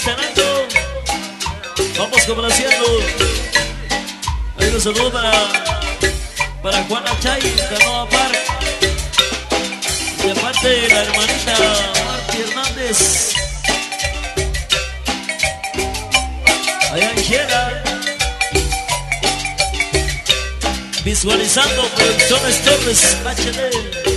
Tenango. Vamos complaciendo. Hay un saludo para, para Juana Chay, Nueva Park. De parte la hermanita Marti Hernández. Allá en. Visualizando Producciones Torres HD.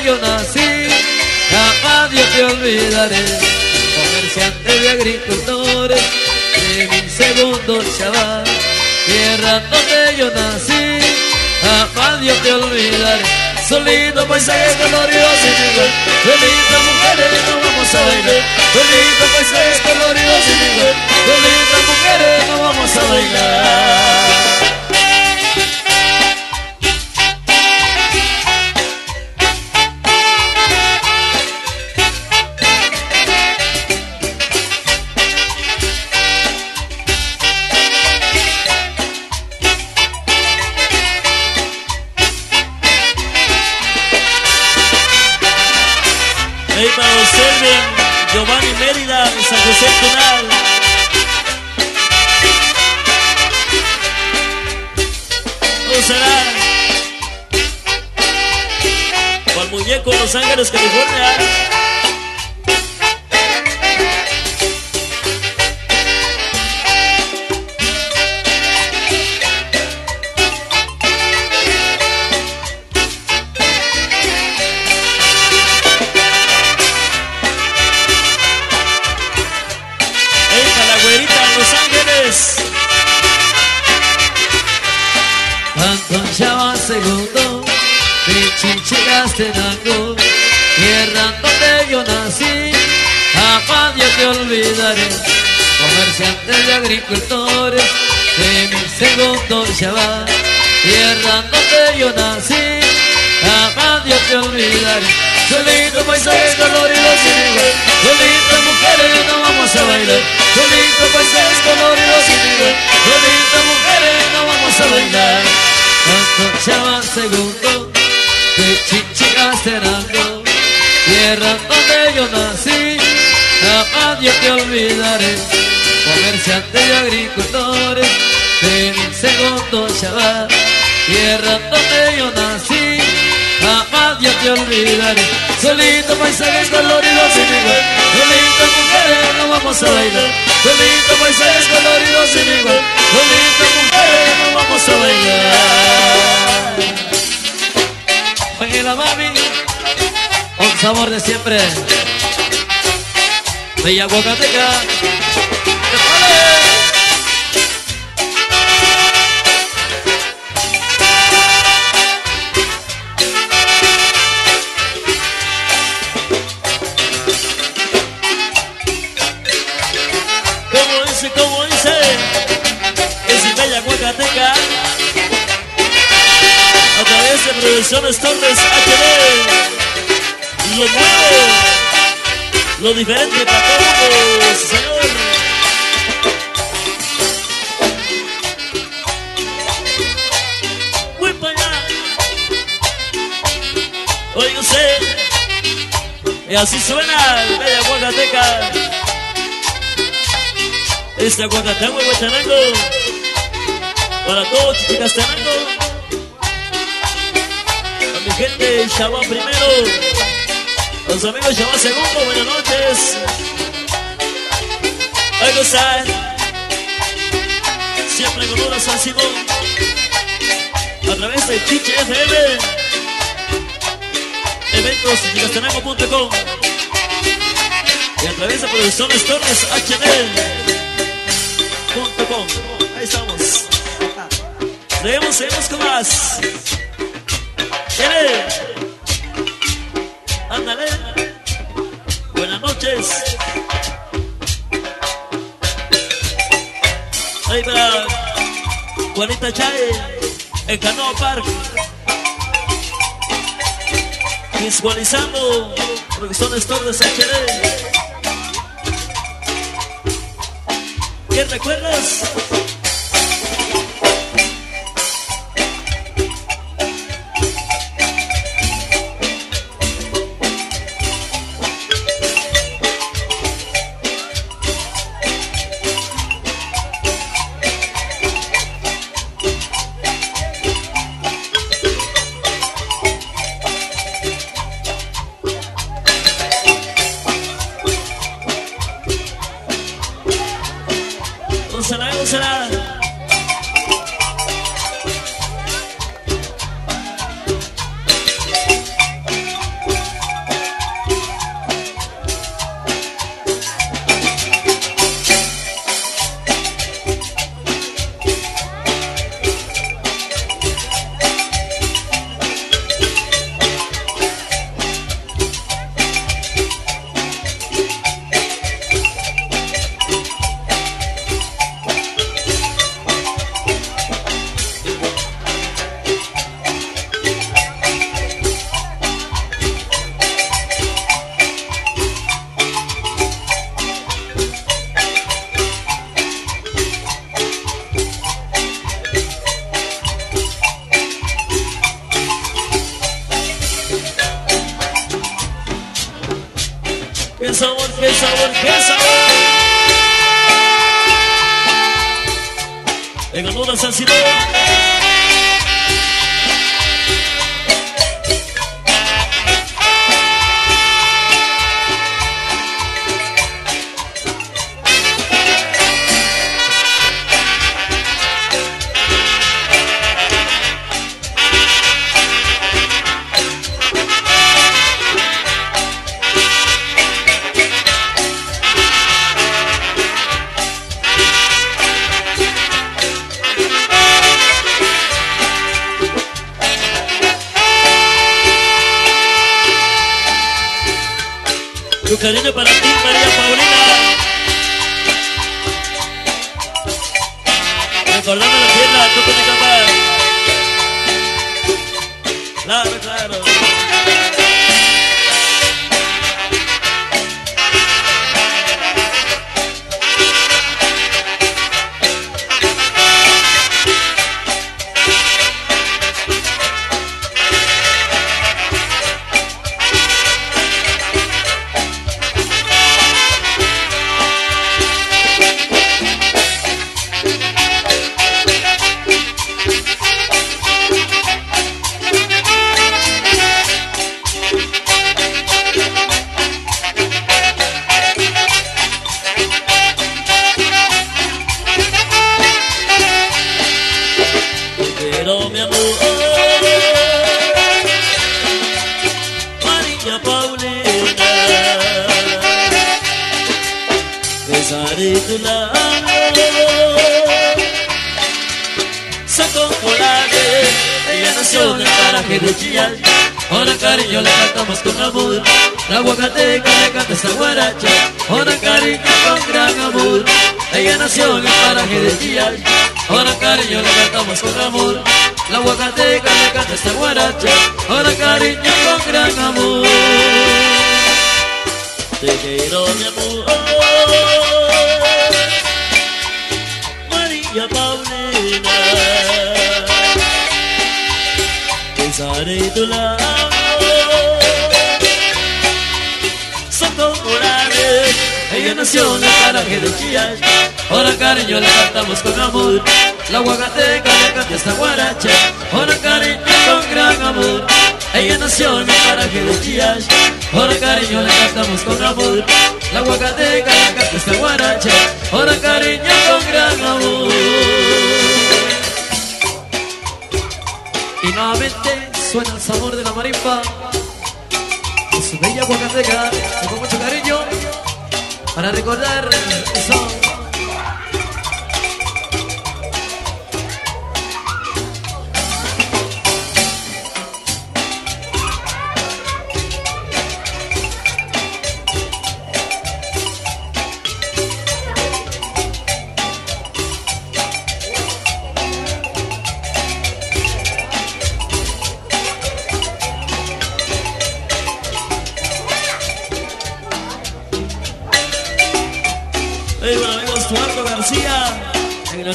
Yo nací, jamás yo te olvidaré. Comerciantes y agricultores, de mi segundo Chava, tierra donde yo nací, jamás yo te olvidaré. Solito paisaje colorido sin ningún, solito mujeres no vamos a bailar, solito paisaje colorido sin ningún, solito mujeres no vamos a bailar. Giovanni Mérida San José Tunal. ¿Cómo será? Muñeco Los Ángeles, California. Agricultores, de mi segundo Chava, tierra donde yo nací, jamás yo te olvidaré. Solito paisaje colorido sin igual, solito mujeres no vamos a bailar, solito paisaje colorido sin igual, solito mujeres no vamos a bailar. Anton Chava segundo, de Chichicastenango, tierra donde yo nací, jamás yo te olvidaré. Comerciantes y agricultores, de mi segundo chaval, tierra donde yo nací, jamás yo te olvidaré. Solito paisajes coloridos sin igual, solito mujeres no vamos a bailar, solito paisajes coloridos sin igual, solito mujeres no vamos a bailar. Baila mami, con sabor de siempre. Bella Huacateca. Producciones Torres HD. Lo nuevo. Lo diferente para todos, señor. Y así suena el Bella Huacateca. Este Guanatango y Guachanango. Para todos, Chichicastenango. A mi gente, Shabbat primero. Los amigos Shabbat segundo, buenas noches. Ahí está. Siempre con una San Simón. A través de Chiche FM. Eventos chichicastenango.com. Y a través de Producciones Torres HD. Com. Ahí estamos. Seguimos, seguimos con más. Viene. Ándale. Buenas noches. Ahí para Juanita Chay, en Canoa Park. Visualizando Producciones Torres HD. ¿Qué recuerdas?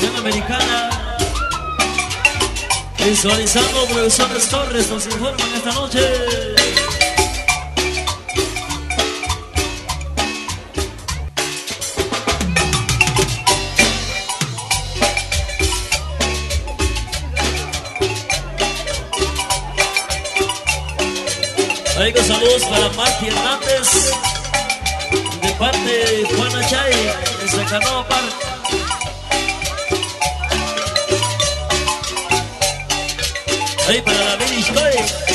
Americana. Visualizando profesores Torres nos informan esta noche. Amigos, saludos para Marti Hernández de parte de Juana Chay de Sacanoa Park. Ahí para la mini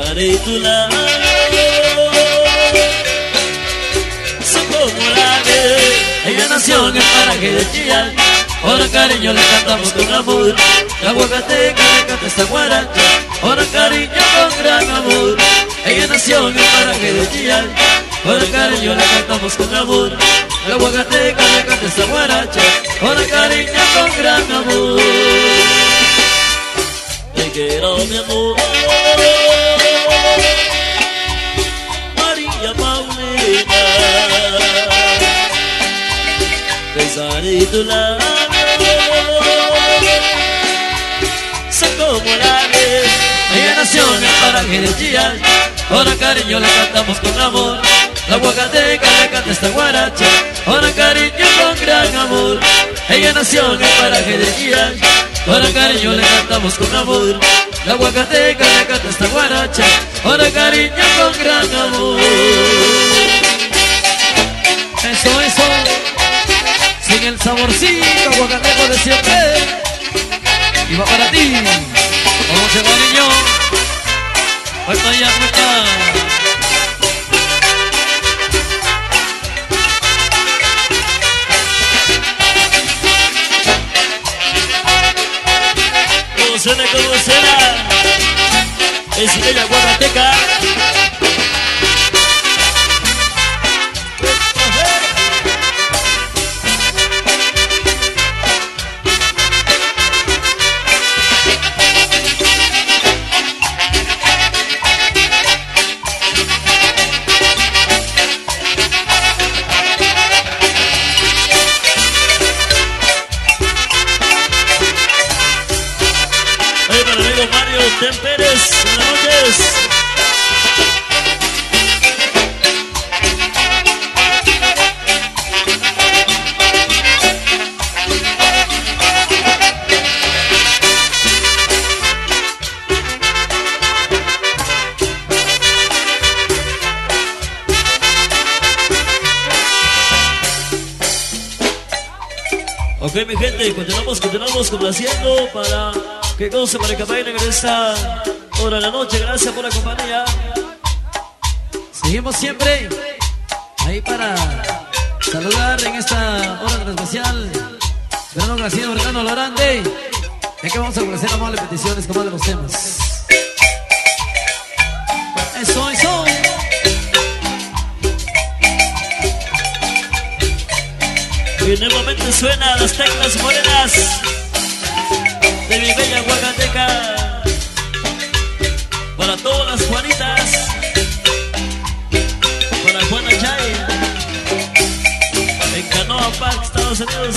Besaré tu Son como la que Ella nació en el paraje de Chillal Ahora cariño le cantamos con amor. La guacateca le canta esta guaracha Ahora cariño con gran amor. Ella nació en el paraje de Chillal Ahora cariño le cantamos con amor. La huacateca le canta esta guaracha Ahora cariño con gran amor. Te quiero mi amor Labio Son como la Ella nació en el paraje de Chía Ahora cariño le cantamos con amor. La huacateca le canta esta guaracha. Ahora cariño con gran amor. Ella nació en el paraje de Guía Ahora cariño le cantamos con amor. La huacateca le canta esta guaracha. Ahora cariño con gran amor. Eso, eso Sin el saborcito huacateco de siempre Y va para ti ¿Cómo se va niño? Falta ya, falta suena como suena. Es bella Guanateca. Gente, continuamos, continuamos complaciendo para que goce, para que bailen en esta hora de la noche. Gracias por la compañía. Seguimos siempre ahí para saludar en esta hora tan especial. Fernando Graciano, Fernando Lorande. Ya que vamos a complacer amables peticiones como de los temas. Suena las teclas morenas de mi bella Huacateca. Para todas las Juanitas. Para Juana Chay. En Canoa Park, Estados Unidos.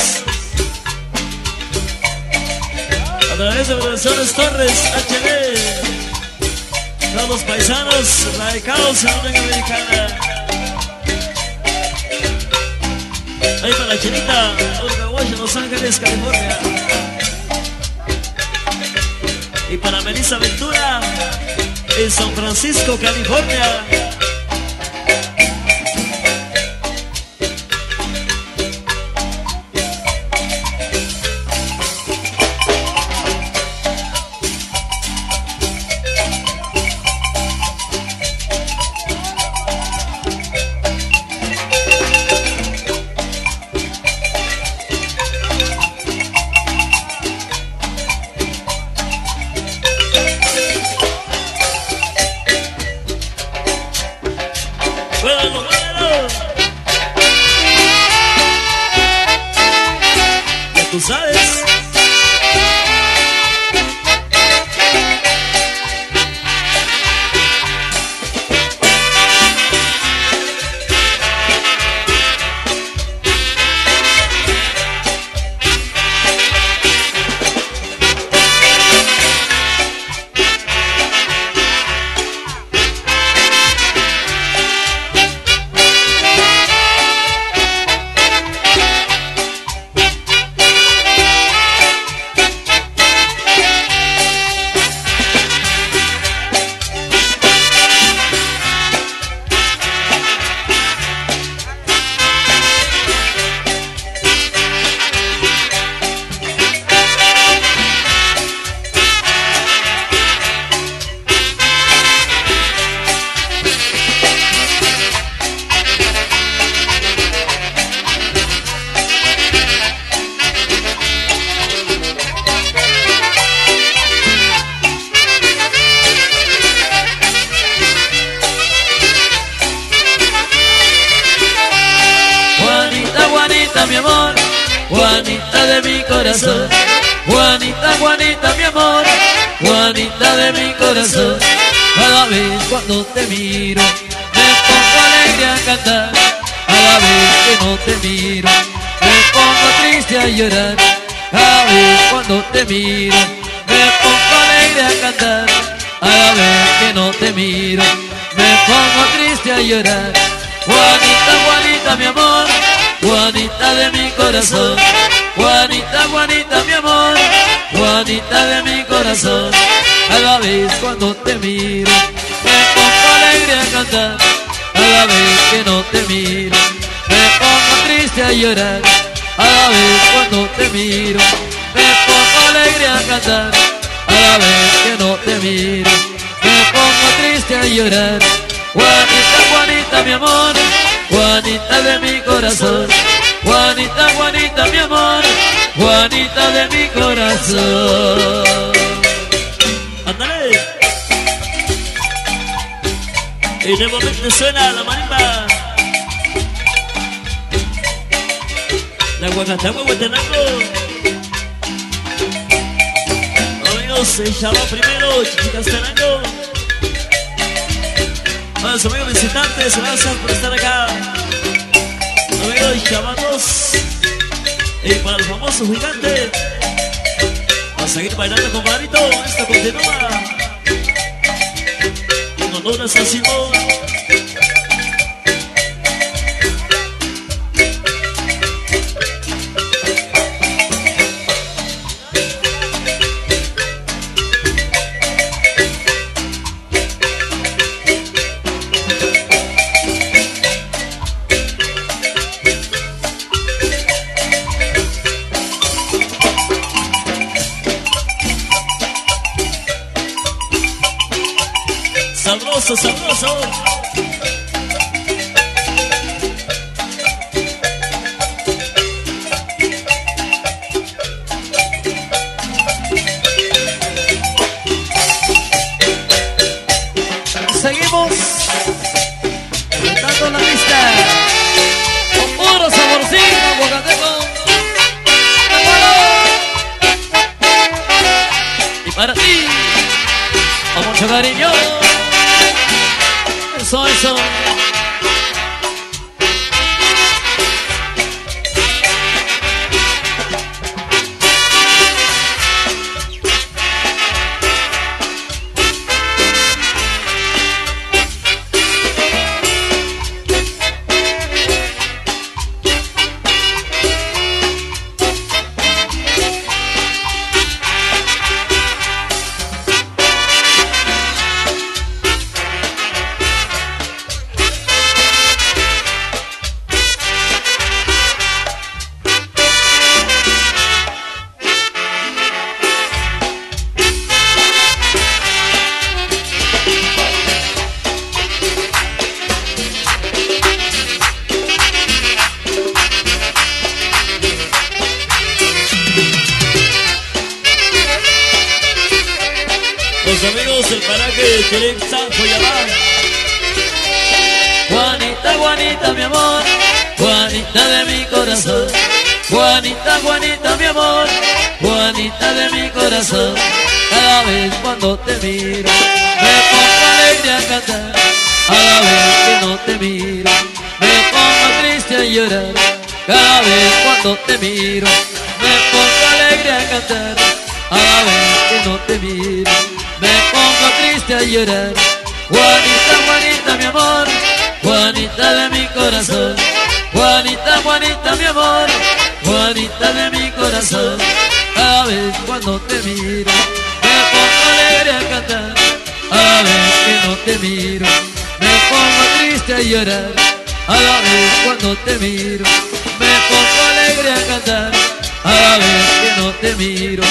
A través de Producciones Torres HD. Todos los paisanos radicados en la Unión Americana. Ahí para la chinita, Uruguay, Los Ángeles, California. Y para Melissa Ventura, en San Francisco, California. A. Cada vez cuando te miro, me pongo alegre a cantar. Cada vez que no te miro, me pongo triste a llorar. Juanita, Juanita, mi amor, Juanita de mi corazón. Juanita, Juanita, mi amor, Juanita de mi corazón. Ándale. Y de momento suena la marimba. La Huacatagua Huetenango. Amigos, se llama primero Chichicastenango. Más amigos visitantes, gracias por estar acá. Amigos llamados. Y para el famoso gigante. A seguir bailando con Marito, esto continúa. En honor a Simón. Sabroso. Juanita de mi corazón. Cada vez cuando te miro, me pongo alegre a cantar. Cada vez que no te miro, me pongo triste a llorar. Cada vez cuando te miro, me pongo alegre a cantar. Cada vez que no te miro, me pongo triste a llorar. Juanita, Juanita, mi amor, Juanita de mi corazón. Juanita, Juanita, mi amor, Juanita de mi corazón. Cada vez cuando te miro, me pongo alegre a cantar. Cada vez que no te miro, me pongo triste a llorar. Cada vez cuando te miro, me pongo alegre a cantar. Cada vez que no te miro,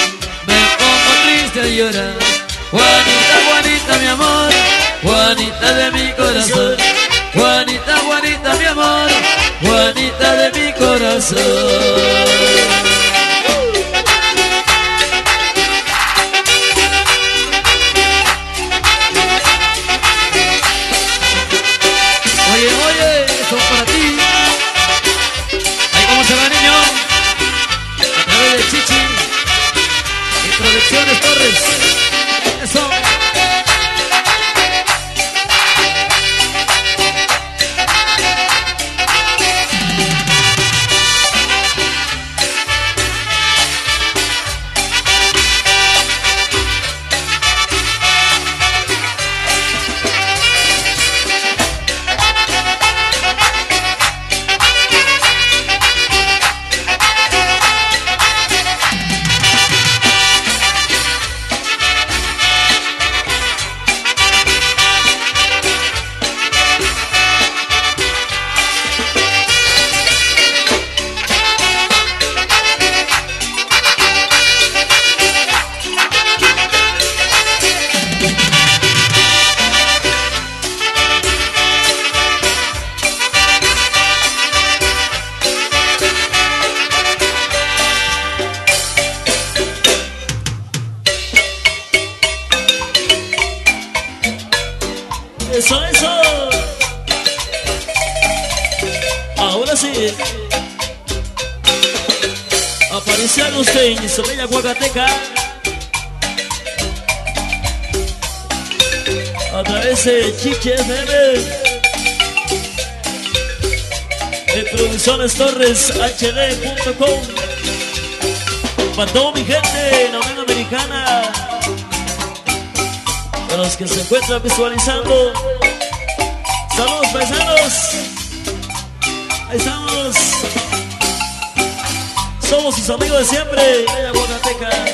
me pongo triste a llorar. Juanita, Juanita, mi amor, Juanita de mi corazón. Juanita, Juanita, mi amor, Juanita de mi corazón. encuentra visualizando. Saludos, paisanos. Ahí estamos. Somos sus amigos de siempre. Bella Guanateca.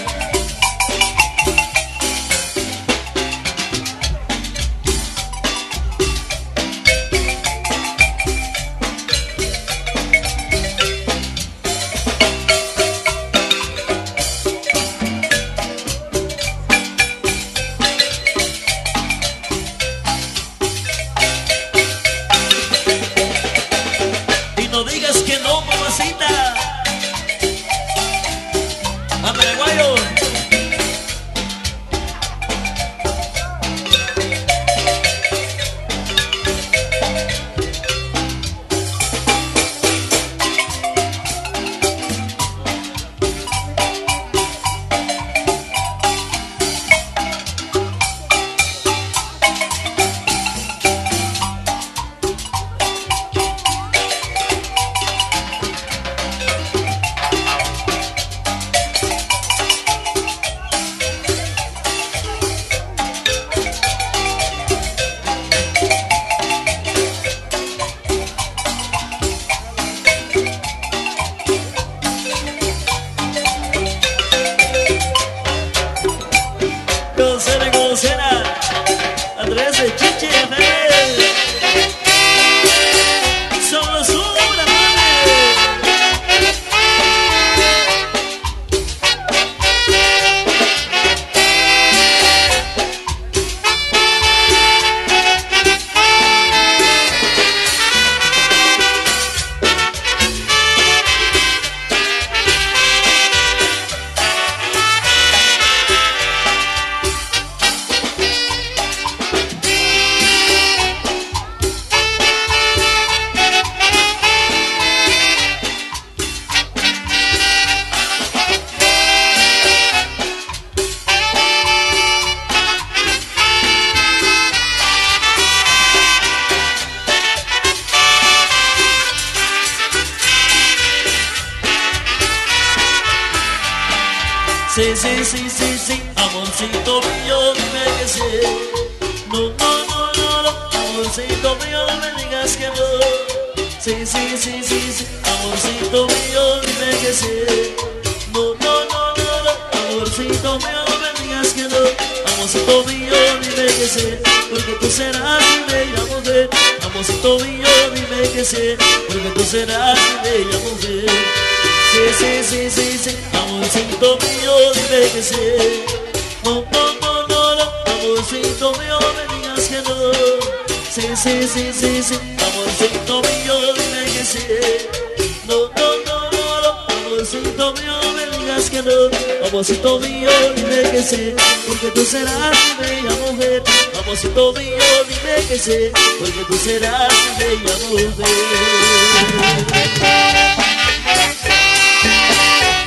porque tú serás bella mujer.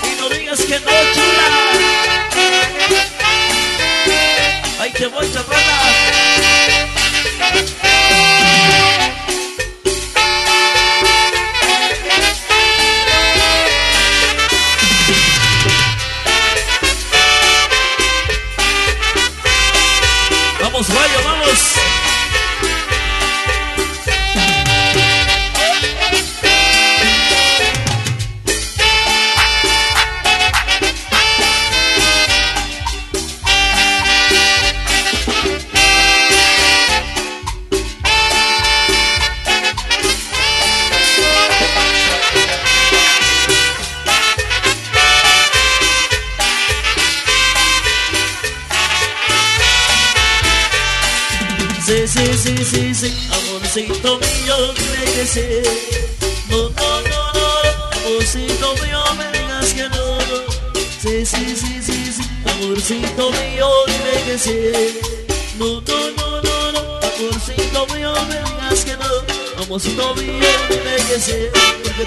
Y no digas que no, chula. Ay, que voy, chavala.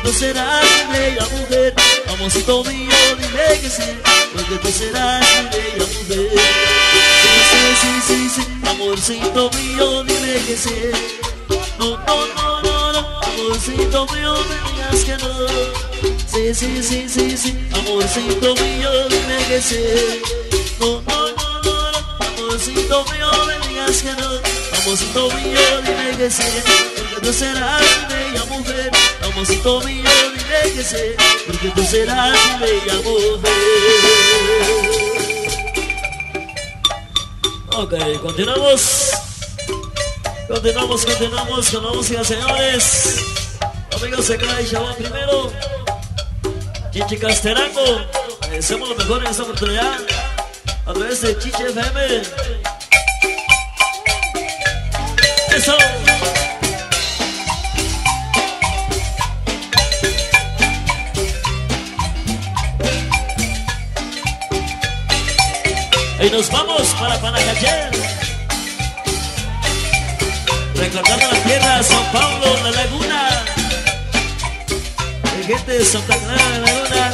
Tú serás mi bella mujer. Amorcito mío, dime que sí Porque tú serás mi bella mujer. Sí, sí, sí, sí, sí Amorcito mío, dime que sí. No, no, no, no, no Amorcito mío, me digas que no. Sí, sí, sí, sí, sí Amorcito mío, dime que sí. No, no, no, no, no Amorcito mío, me digas que no. Amorcito mío, dime que sí, porque tú serás mi bella mujer. Ok, continuamos. Continuamos, continuamos con la música, señores. Amigos, se cae Chabón primero. Chichi Casterango. Deseamos lo mejor en esta oportunidad. A través de Chichi FM. eso. Y nos vamos para Panajachel. Recordando la tierra, San Paulo, la laguna. El gente de Santa Clara, la laguna.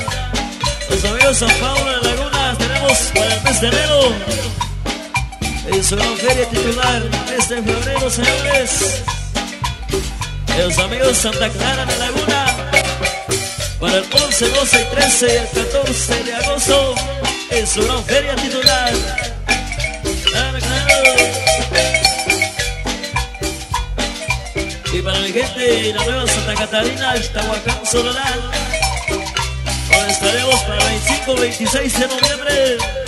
Los amigos de San Paulo, la laguna. Tenemos para el mes de enero en su gran feria titular este febrero, señores. Los amigos Santa Clara de Laguna para el 11, 12 y 13 y el 14 de agosto en su gran feria titular. Y para mi gente de la nueva Santa Catarina, Ixtahuacán, Sololán, donde estaremos para el 25, 26 de noviembre.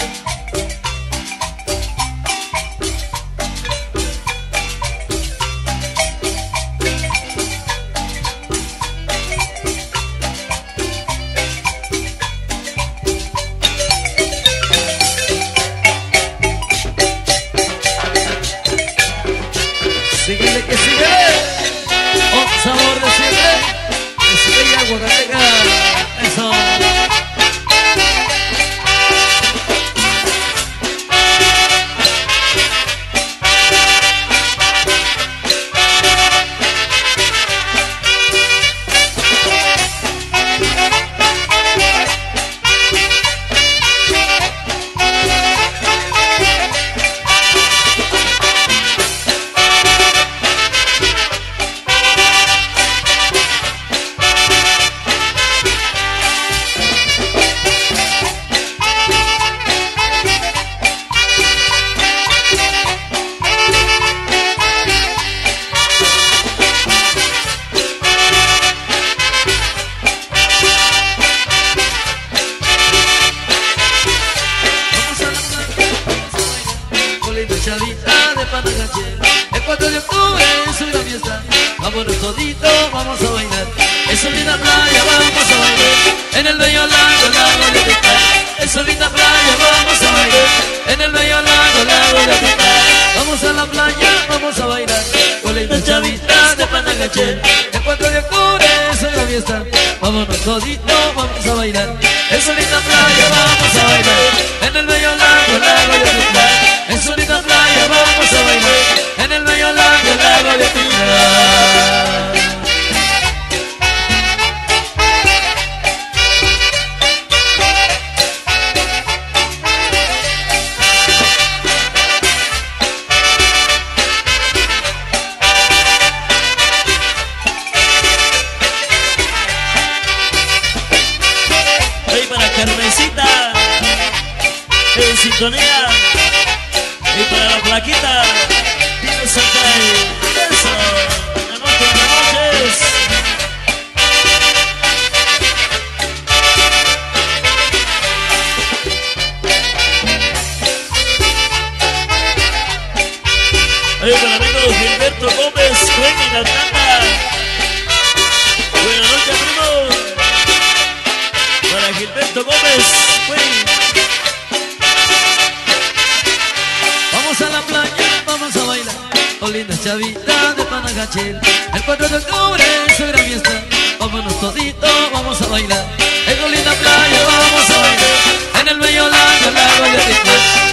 En Colina Playa vamos a bailar. En el medio lago la golletita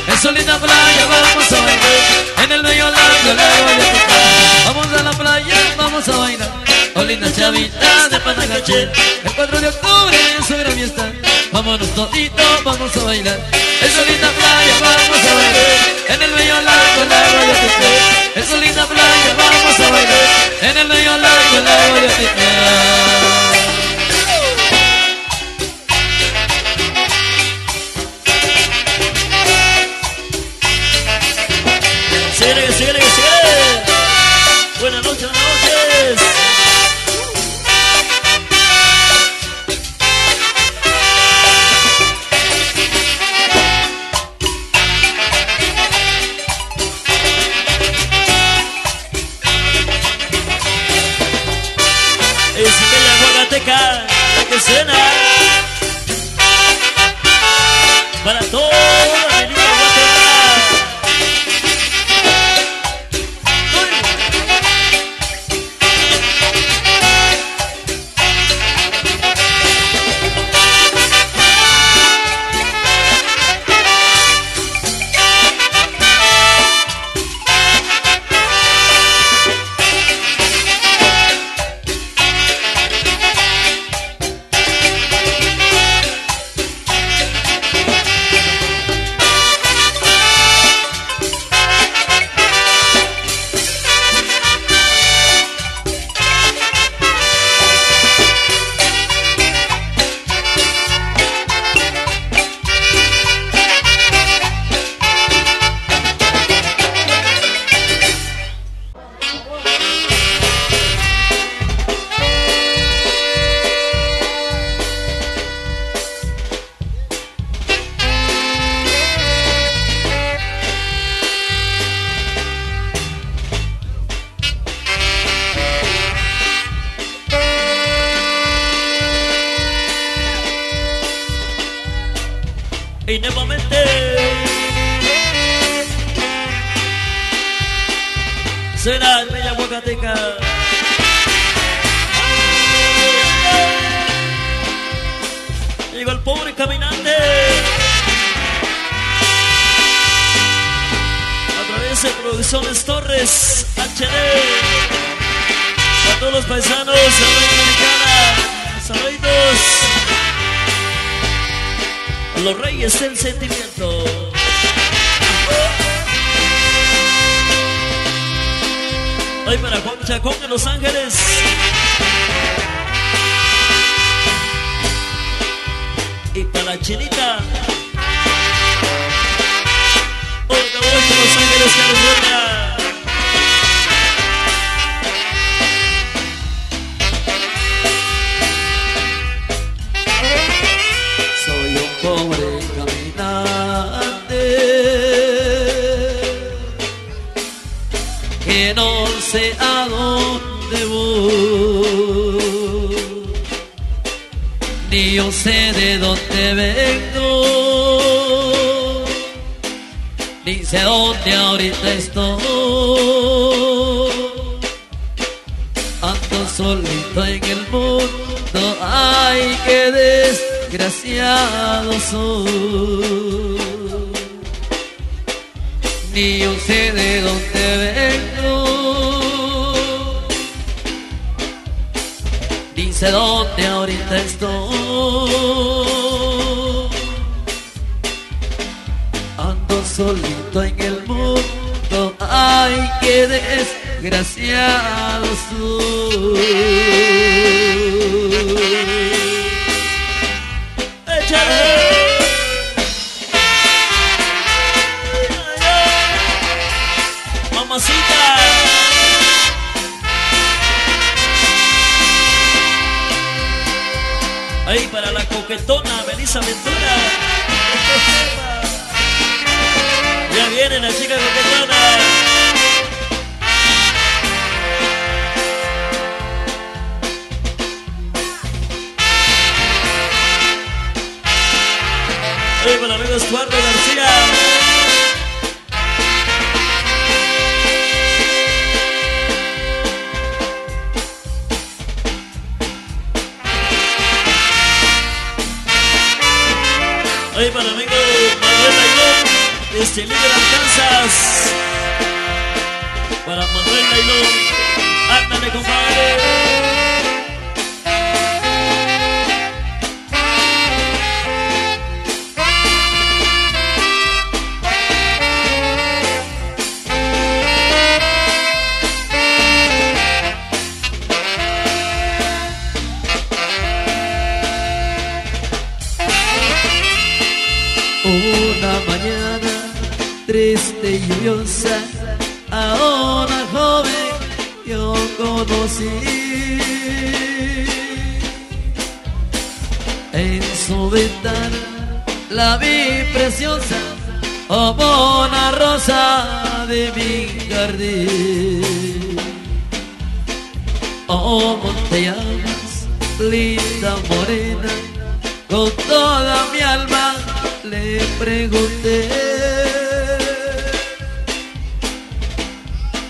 En Solina Playa vamos a bailar. En el medio lago la golletita Vamos a la playa, vamos a bailar. Oh, Colina Chavita de Panagachel El 4 de octubre en su gran fiesta. Vámonos toditos vamos a bailar. En Solina Playa vamos a bailar. En el medio lago la de ahorita estoy.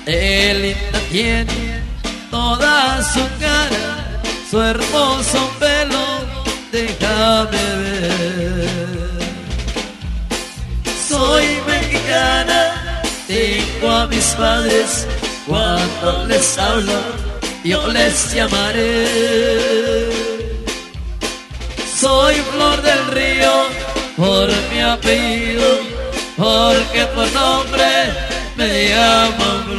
Linda tiene toda su cara, su hermoso pelo, déjame ver. Soy mexicana, tengo a mis padres, cuando les hablo, yo les llamaré. Soy flor del río por mi apellido, porque por nombre me llaman.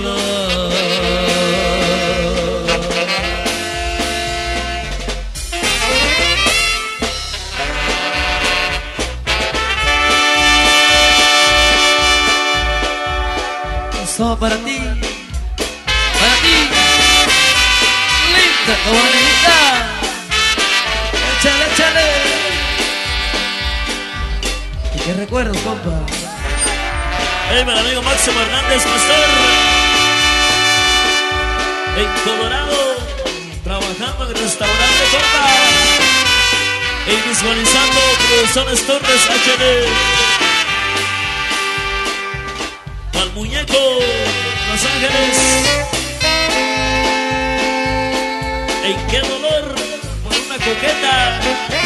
Eso para ti, para ti, linda bonita. Échale, échale. ¿Y qué recuerdos, compa? Hey, mi amigo Máximo Hernández Pastor. En Colorado, trabajando en el restaurante Copa. Y visualizando Producciones Torres HD. Al muñeco, Los Ángeles. En qué dolor por una coqueta.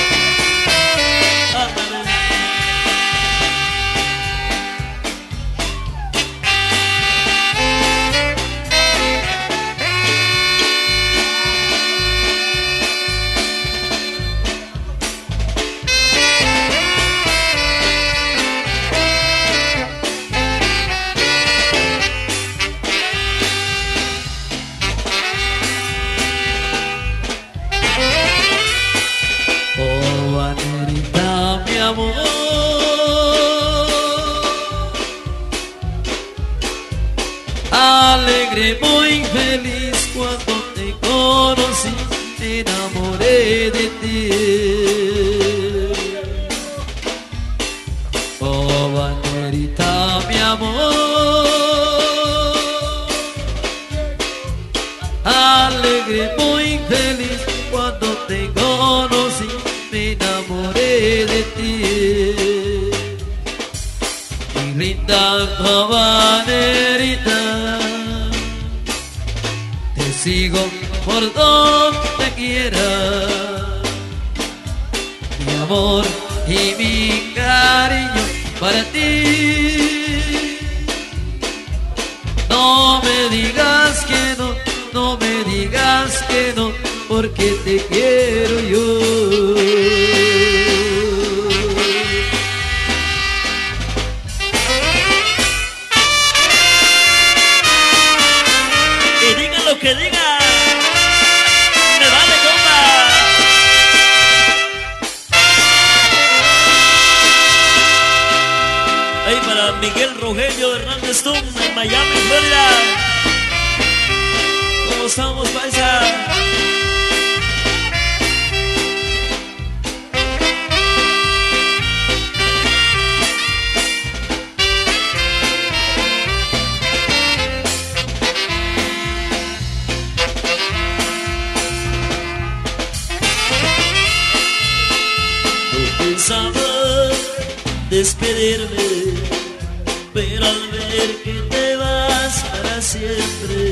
Miguel Rogelio Hernández Tum en Miami, Florida. ¿Cómo estamos, paisa? Despedirme pero al ver que te vas para siempre,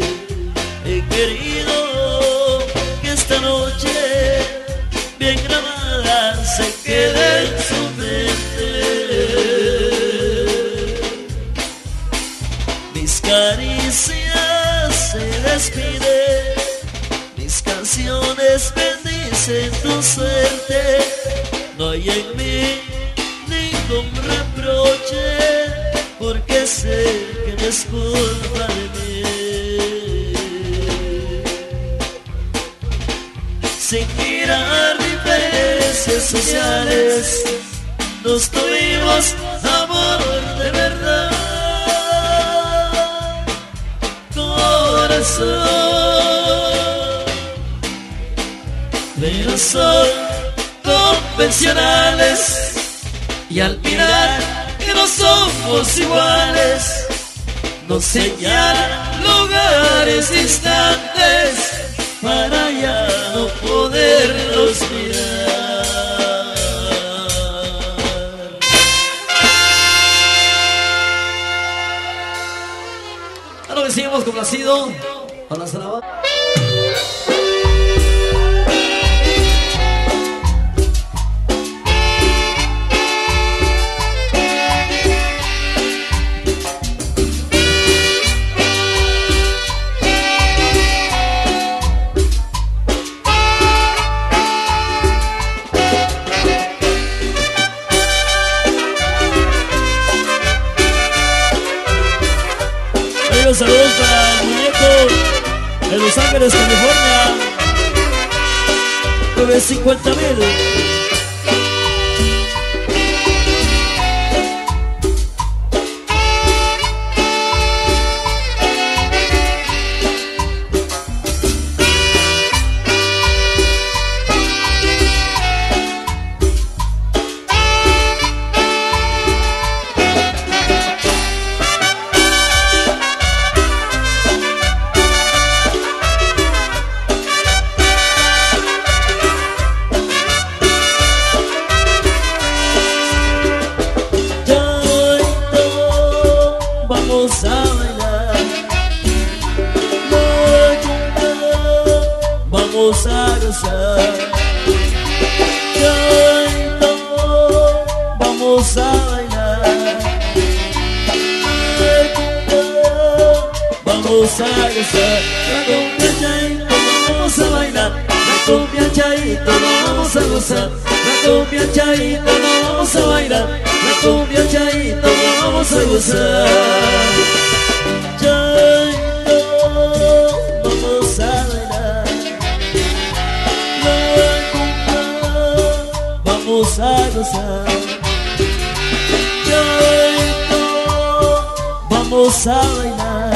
vamos a bailar.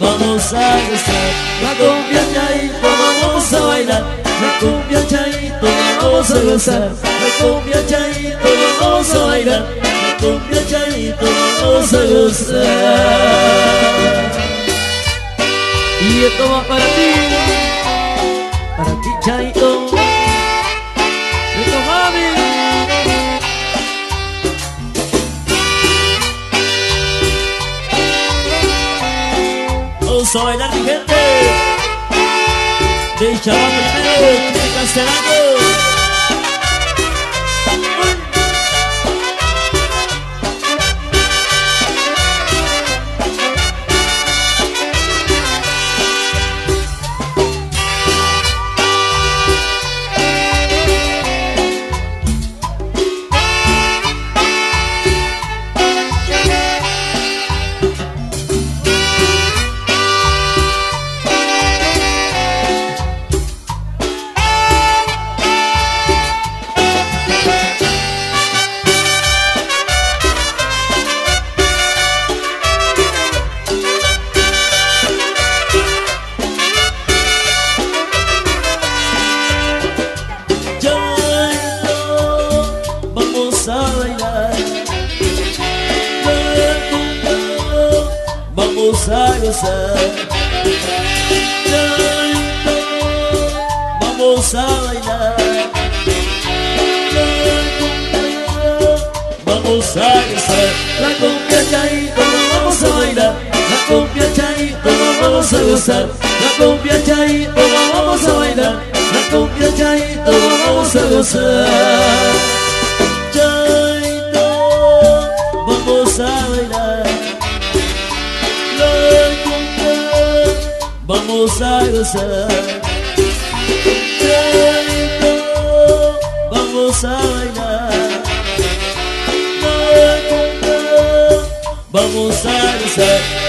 Vamos a gozar. La cumbia chaito vamos a bailar. La cumbia chaito vamos a gozar. La cumbia chaito vamos a bailar. La cumbia chaito vamos a gozar. Y esto va para ti. Para ti chaito. chamando primeiro,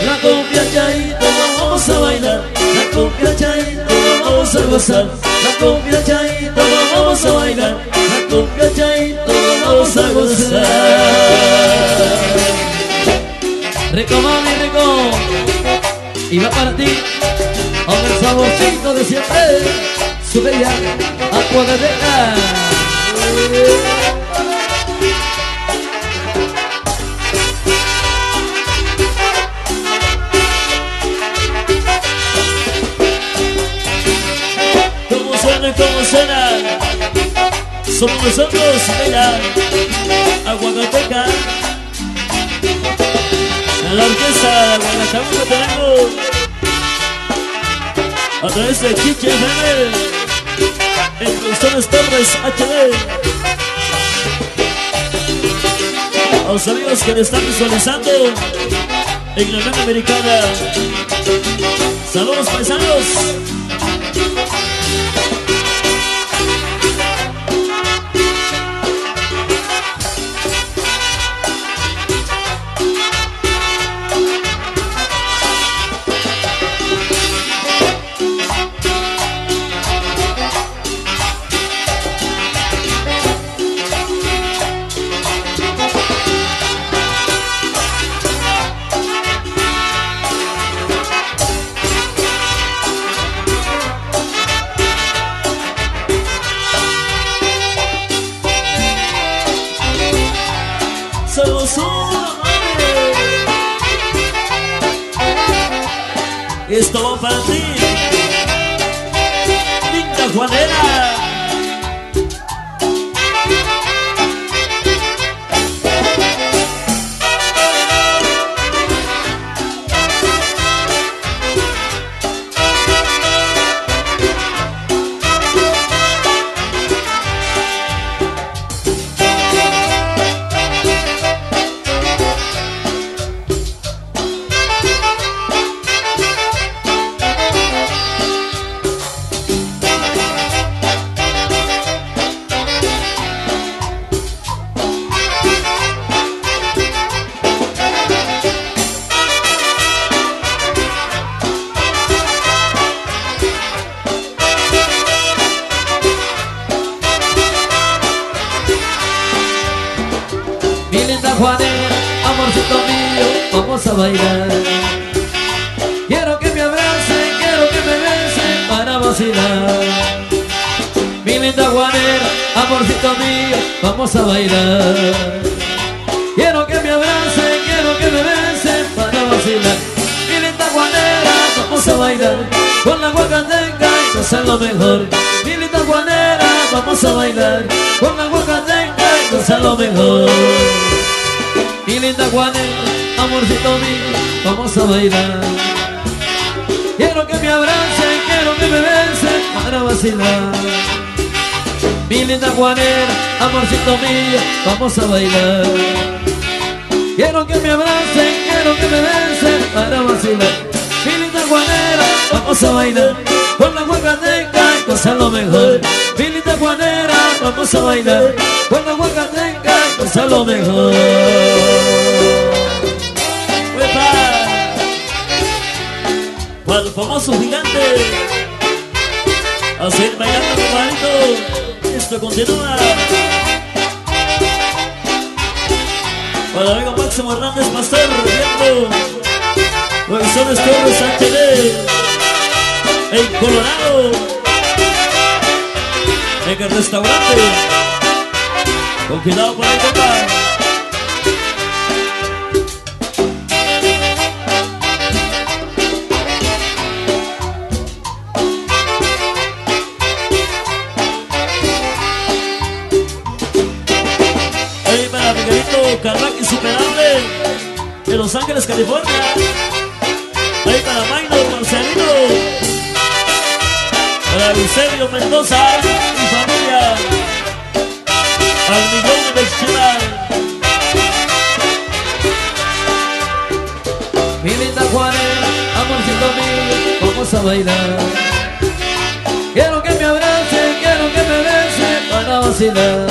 La cumbia chaito, vamos a bailar. La cumbia chaito, vamos a gozar. La cumbia chaito, vamos a bailar. La cumbia chaito, vamos a gozar. Rico mami, rico. Y va para ti, con el saborcito de siempre. Su bella agua de como suena. Somos nosotros, bella Aguacateca. La orquesta de Guanacamuco tenemos A través de Chiche FM En Producciones Torres HD A los amigos que le están visualizando En la Unión Americana. Saludos paisanos vamos a bailar. Quiero que me abracen, quiero que me besen para vacilar. Mi linda Juanera, vamos a bailar. Con la guacanteca, eso es lo mejor. Mi linda Juanera, vamos a bailar. Con la guacanteca, eso es lo mejor. Mi linda Juanela, amorcito mío, vamos a bailar. Quiero que me abracen, quiero que me besen para vacilar. Mi linda Juanera, amorcito mío, vamos a bailar. Quiero que me abracen, quiero que me besen para vacilar. Mi linda Juanera, vamos a bailar. Con la huacateca, cosa lo mejor. Mi linda Juanera, vamos a bailar. Con la huacateca, cosa lo mejor. Para el famoso gigante A seguir bailando compadrito Esto continúa. Para el amigo Máximo Hernández Pastor Viendo Provisiones Torres HD En Colorado En el restaurante Con cuidado por ahí compa California. Ahí para Maynor Marcelino, para Eusebio Mendoza y familia, al millón de Chile. Mi linda Juanela, amorcito mío, vamos a bailar. Quiero que me abrace, quiero que me bese para vacilar.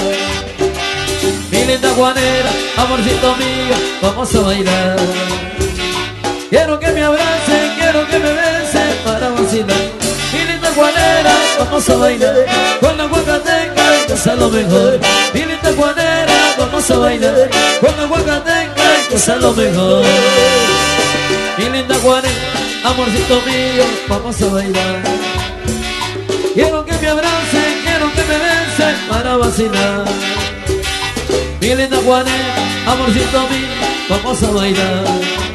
Mi linda Juanera, amorcito mío, vamos a bailar. Quiero que me abrace, quiero que me bese para vacilar. Mi linda Juanera, vamos a bailar. Con la huacateca y cosa lo mejor. Mi linda Juanera, vamos a bailar. Con la huacateca y cosa lo mejor. Mi linda Juanera, amorcito mío, vamos a bailar. Quiero que me abrace, quiero que me bese para vacilar. Mi linda Juanera, amorcito mío, vamos a bailar.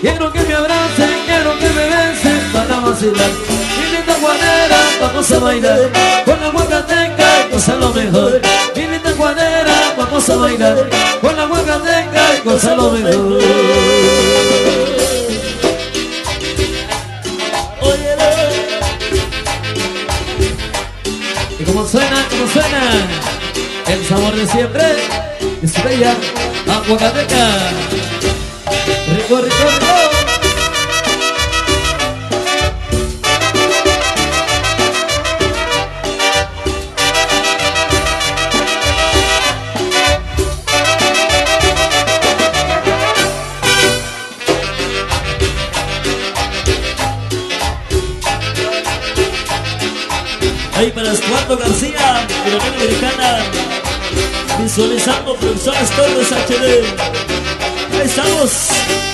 Quiero que me abrace, quiero que me bese para vacilar. Mi linda Juanera, vamos a bailar. Con la huacateca, cosa lo mejor. Mi linda Juanera, vamos a bailar. Con la huacateca, cosa lo mejor. Y como suena, como suena, el sabor de siempre es bella, aguacateca. Rico, rico, rico. Visualizando Producciones Torres HD. Ahí estamos.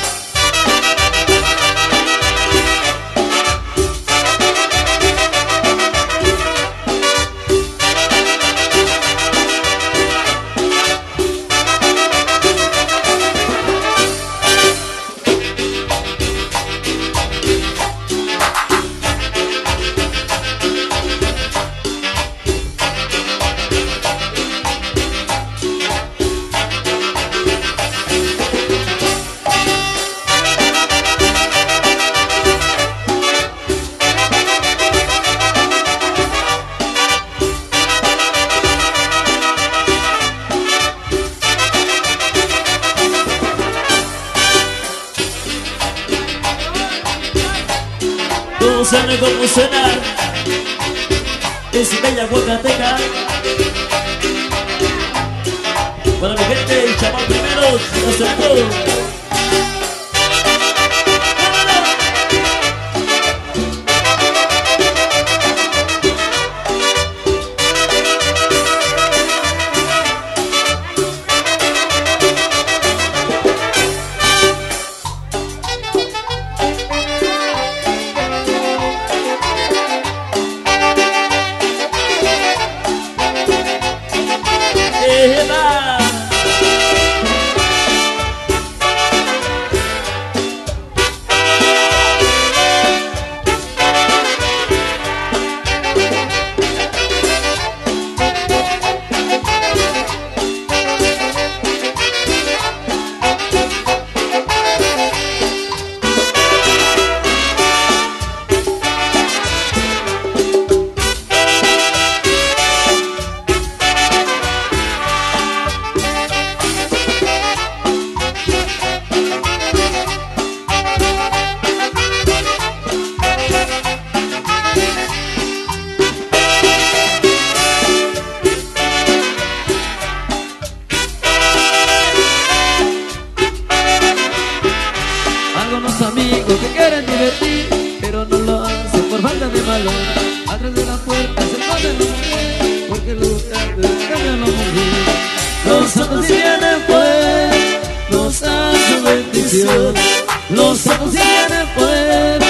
Santos si vienen poder,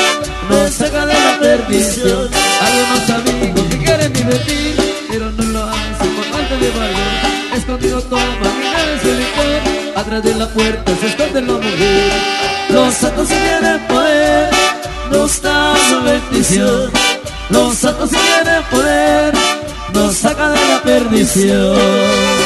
nos sacan de la perdición. Algunos amigos que quieren divertir, pero no lo hacen por falta de valor. Escondido toman y su licor, atrás de la puerta se esconden los mujeres. Los santos si tienen poder, nos dan su bendición. Los santos si tienen poder, nos sacan de la perdición.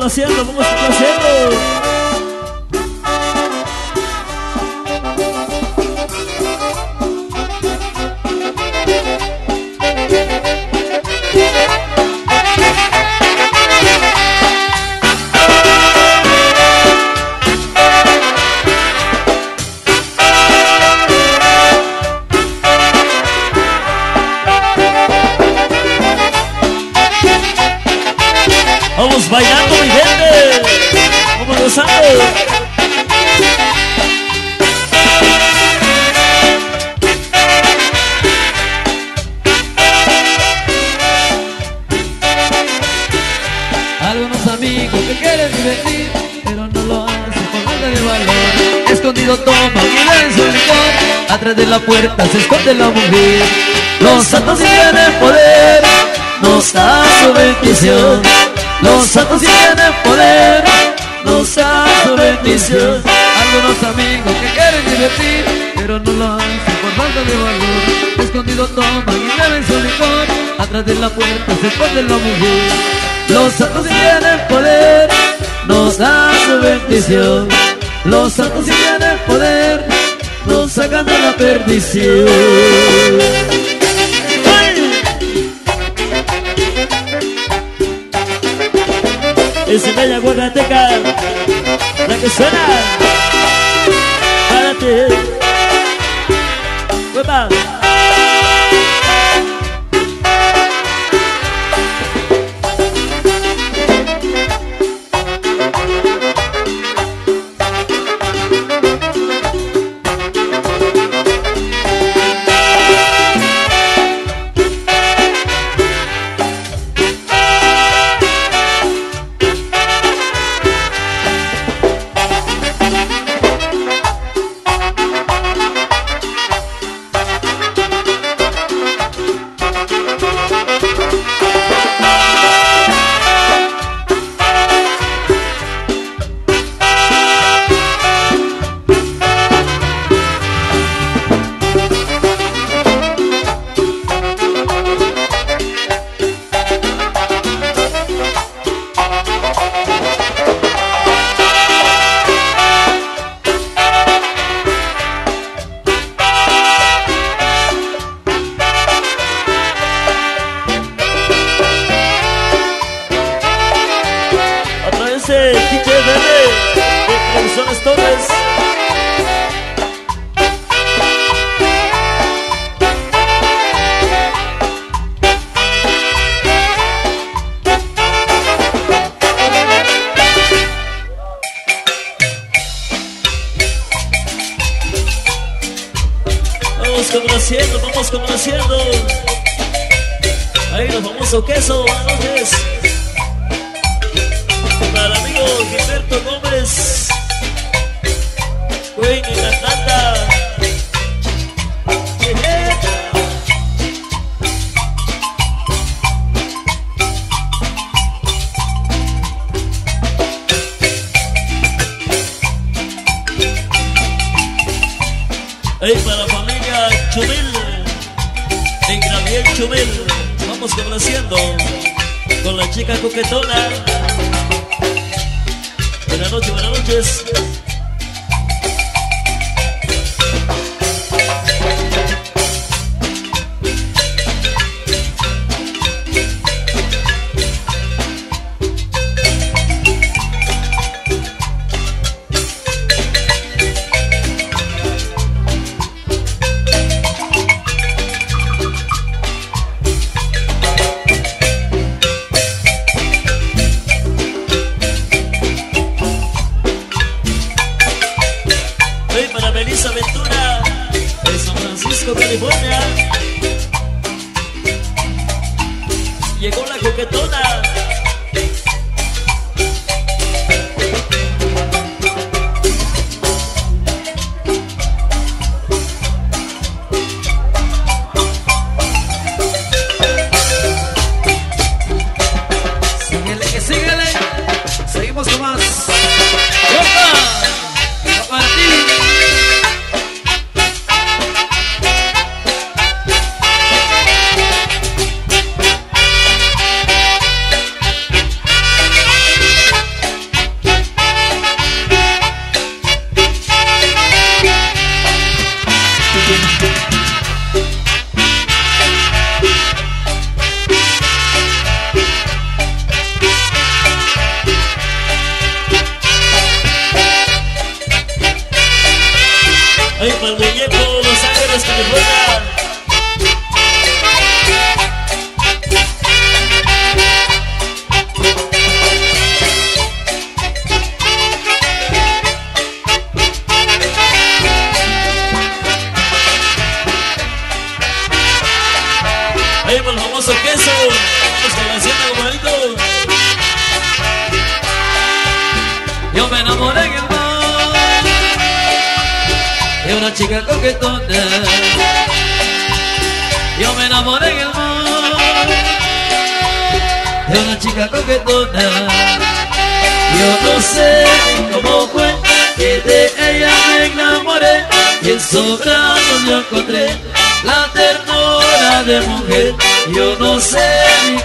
Complaciendo, vamos complaciendo. Esconde la mujer. Los santos tienen poder, nos da su bendición. Los santos tienen poder, nos da su bendición. Algunos amigos que quieren divertir, pero no lo hacen por falta de valor. Escondido toman y beben su licor. Atrás de la puerta se esconde la mujer. Los santos tienen poder, nos da su bendición. Los santos tienen poder, nos sacan de la perdición. Es bella Guanateca, la que suena para ti.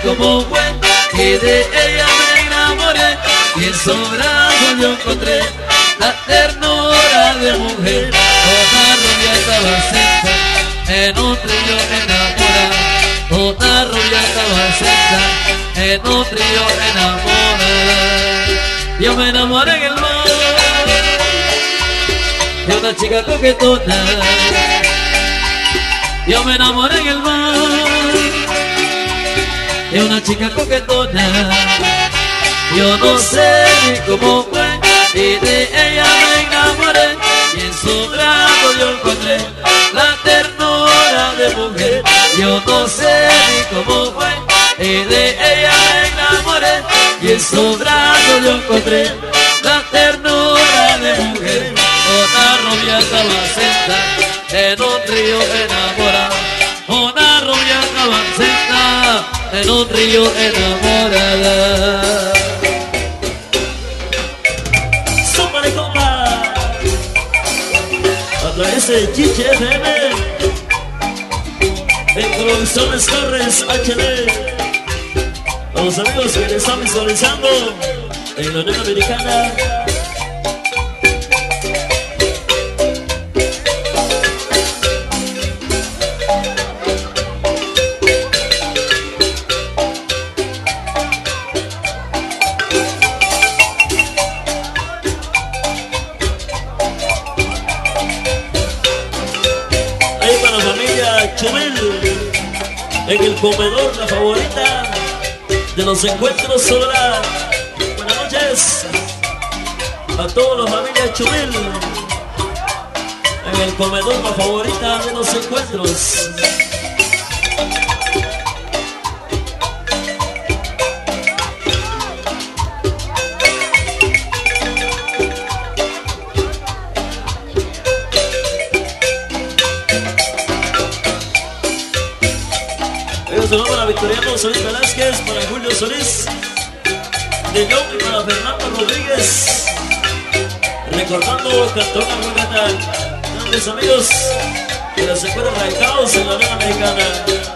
Ni cómo fue que de ella me enamoré y en su brazo yo encontré la ternura de mujer. Una rubia estaba sentada en un trío enamorada. Una rubia estaba sentada en un trío enamorada. Yo me enamoré en el mar de una chica coquetona. Yo me enamoré chica coquetona. Yo no sé ni cómo fue y de ella me enamoré y en su brazo yo encontré la ternura de mujer. Yo no sé ni cómo fue y de ella me enamoré y en su brazo yo encontré la ternura de mujer. Una rubia estaba sentada en un río enamorada. En un río enamorada. Súmale compa. A través de En Producciones Torres HD A los amigos que le están visualizando En la Unión Americana comedor la favorita De los encuentros solar. Buenas noches A toda la familia Chumel En el comedor la favorita de los encuentros Victoriano Solís Velázquez, para Julio Solís, de León y para Fernando Rodríguez. Recordando Cantón Arrogata, grandes amigos que los encuentran radicados en la Unión Americana.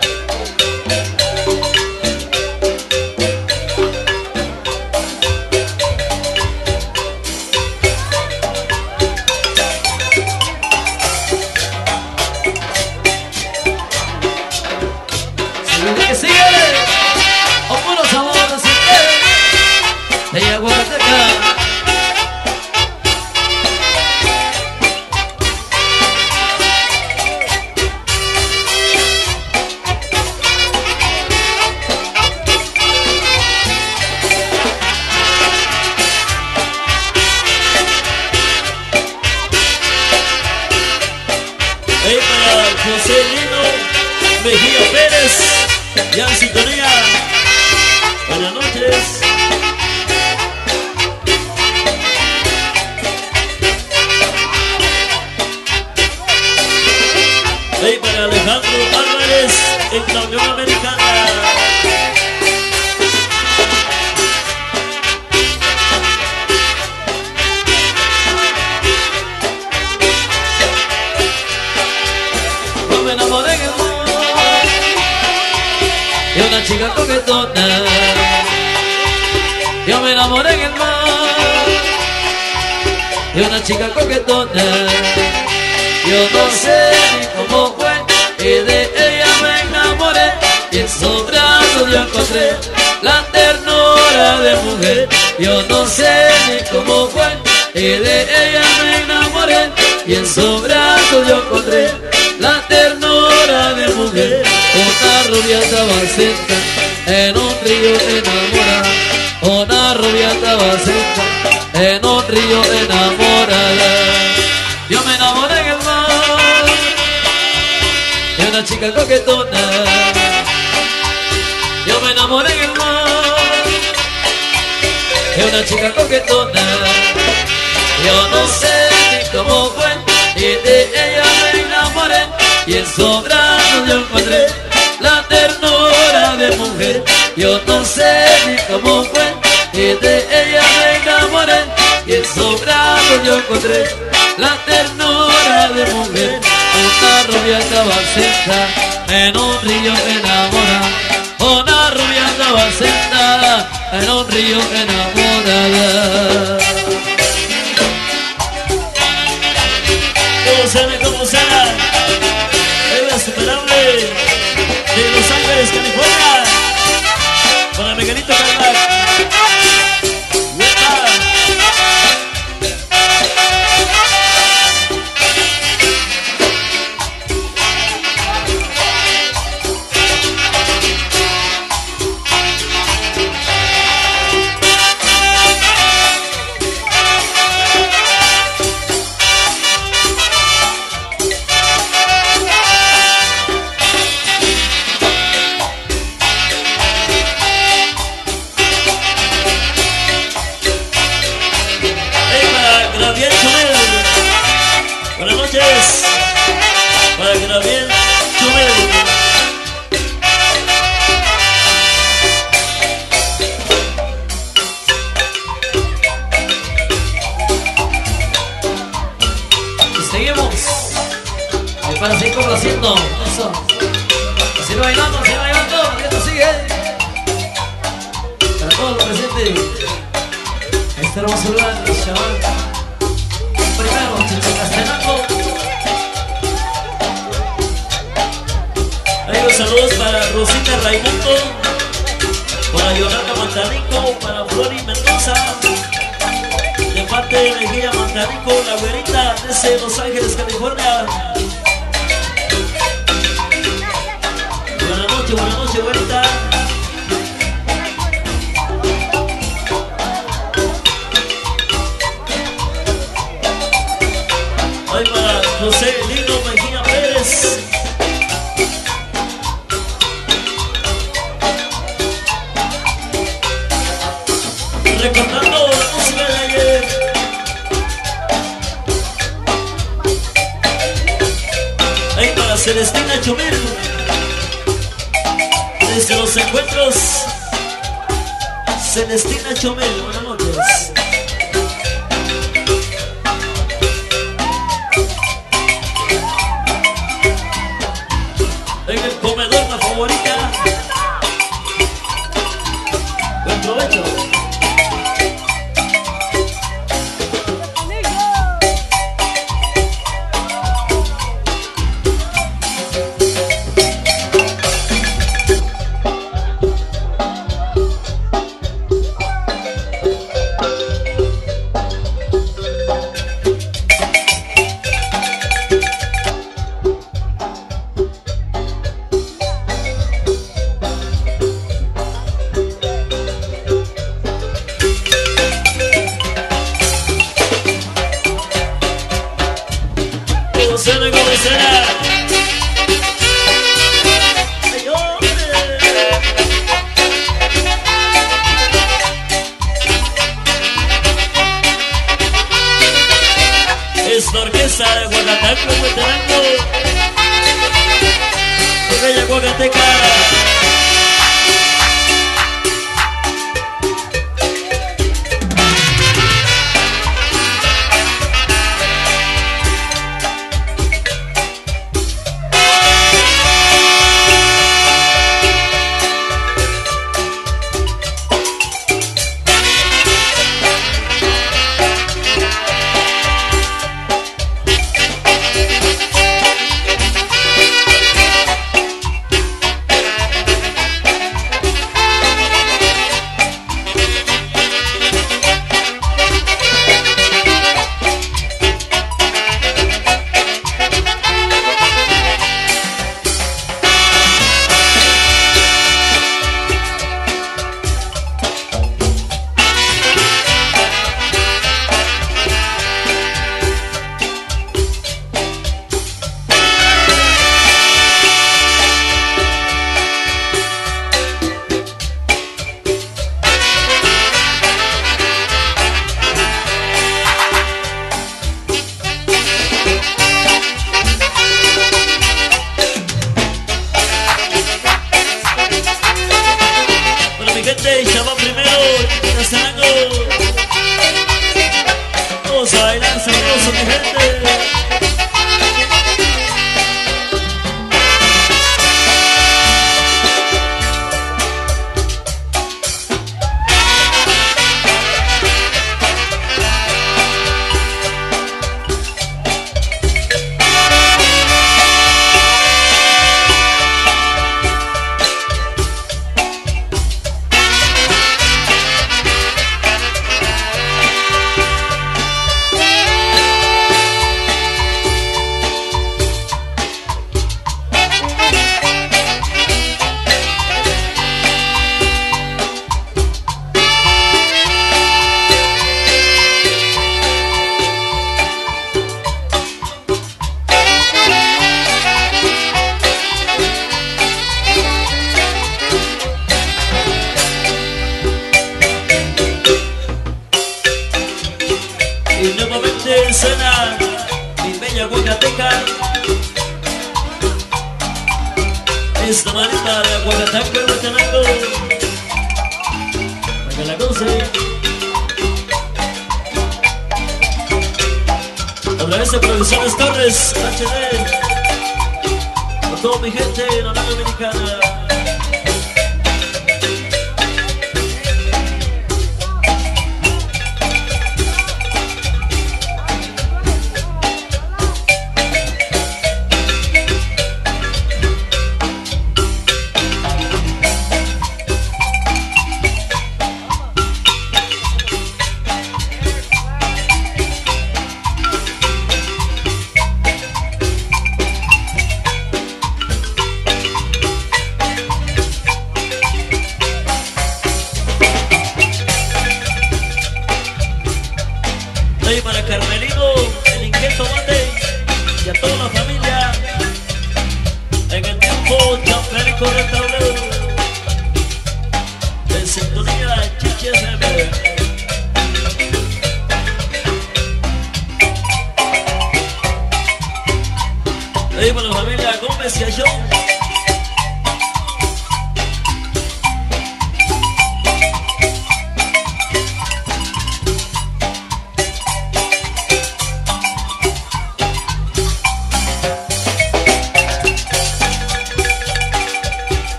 desde que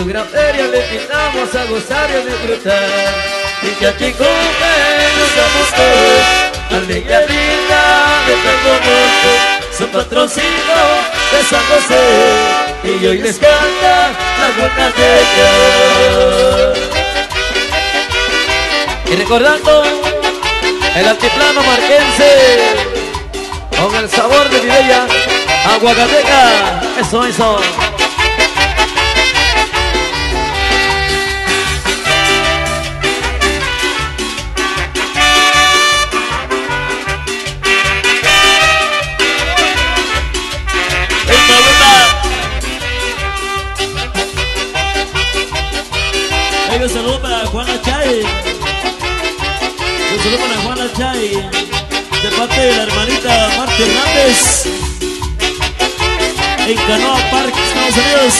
su gran feria le invitamos a gozar y a disfrutar Mi chanchico nos somos todos Aldea linda de Tangamulco Su patroncito de San José Y hoy les canta la guacateca y recordando el altiplano marquense con el sabor de mi bella aguacateca. Eso, eso. De parte de la hermanita Marta Hernández, en Canoa Park, Estados Unidos.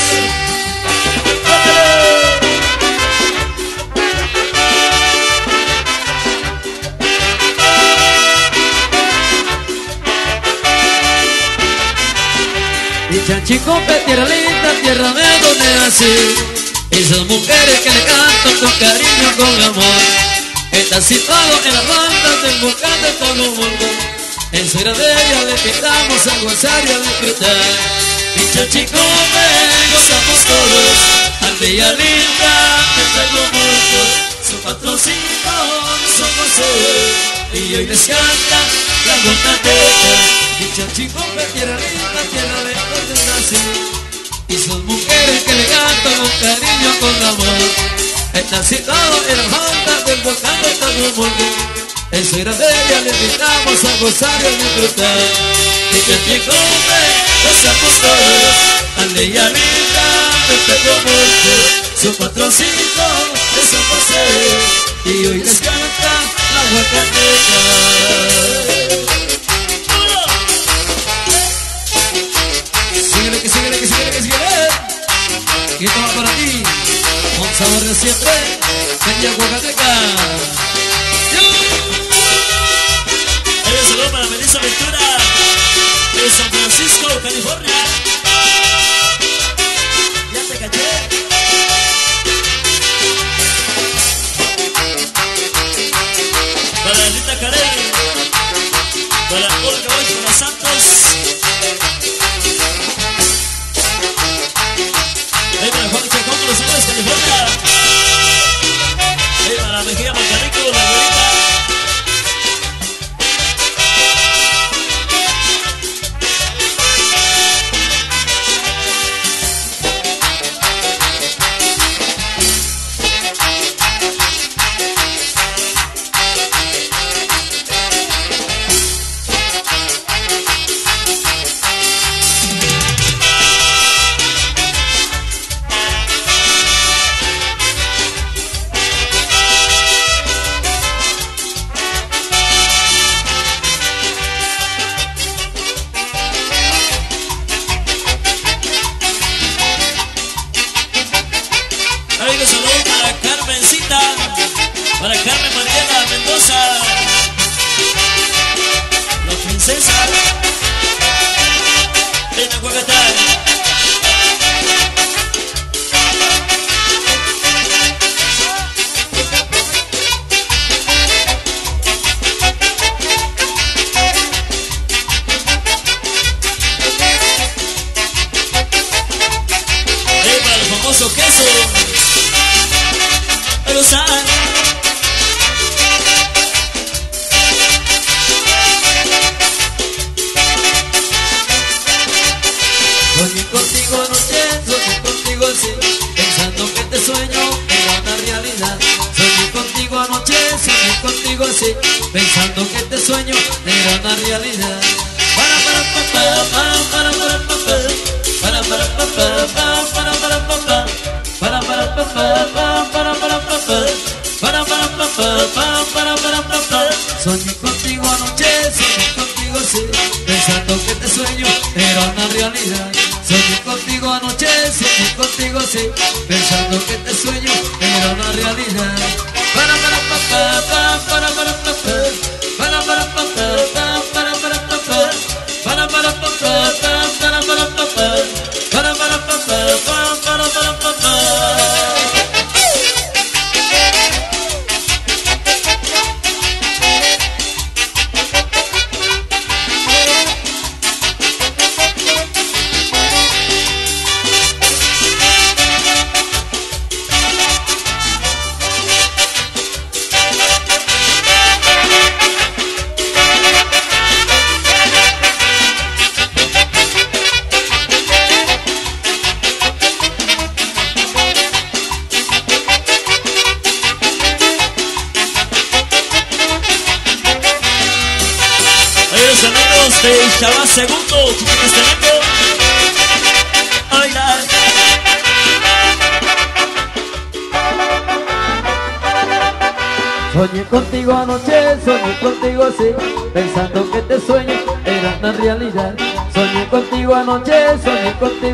Mi chanchico tierra linda, tierra de donde nací. Esas mujeres que le cantan con cariño, con amor Está situado en las bandas del volcán de todo el mundo En su gradería le invitamos a gozar y a disfrutar. Dicho chico me gozamos todos. Aldea linda de todo mundo Su patroncito San José Y hoy les canta la guanateca Dicho chico me tierra linda, tierra de donde nací. Y son mujeres que le cantan con cariño, con amor Está situado en las bandas del volcán de Tanumulco En su gradería le invitamos a gozar y a disfrutar. Y que te come los apóstoles Aldea linda de Tanumulco Su patroncito de San José Y hoy les canta la guacateca sabor de siempre, Peña Oaxaca. Un saludo para Melissa Ventura de San Francisco, California. Para Carmen Mariana Mendoza.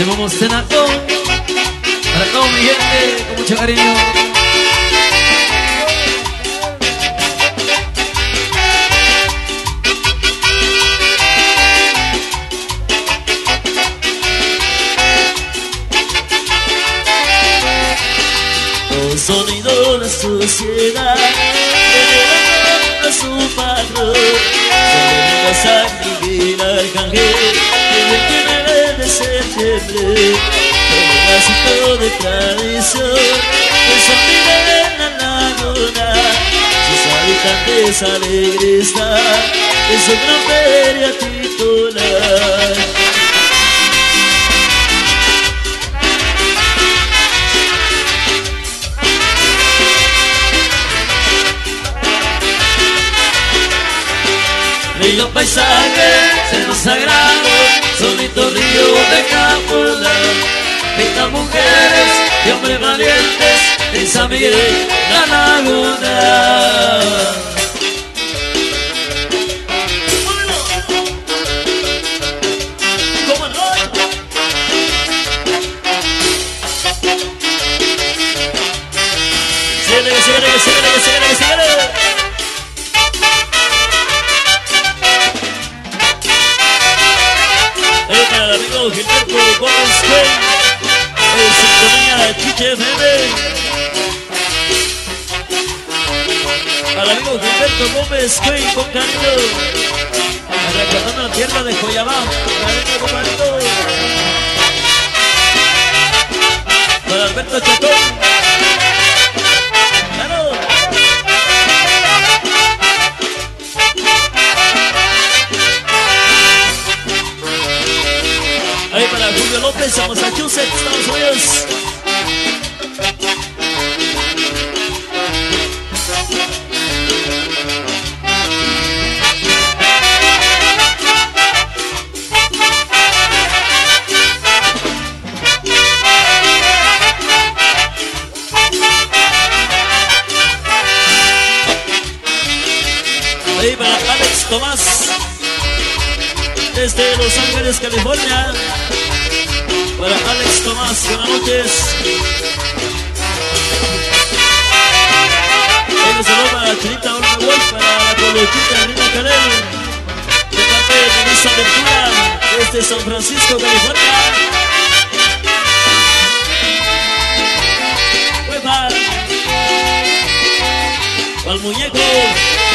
Llevamos para toda mi gente con mucho cariño. sonido la sociedad a su patrón Sonido San Miguel Arcángel el 29 de septiembre un de tradición San Miguel en la laguna sus habitantes alegres están en su gran feria titular. Bello paisaje, seno sagrado, solito río de Capula. Estas mujeres y hombres valientes en San Miguel, la laguna. Chiche FM. Al amigo Gilberto Gómez Quay, con cariño. Recordando la tierra de Coyabá, cariño con cariño. Para Alberto Chacón. Julio López, a Massachusetts, Estados Unidos. California para Alex Tomás, buenas noches. Nos saludo para la chinita Olga Wolf, para la colochita Rina Canel, de parte de Ventura, desde San Francisco, California. Hueva, al muñeco.